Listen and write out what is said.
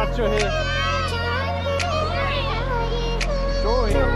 Touch your hair. Show him.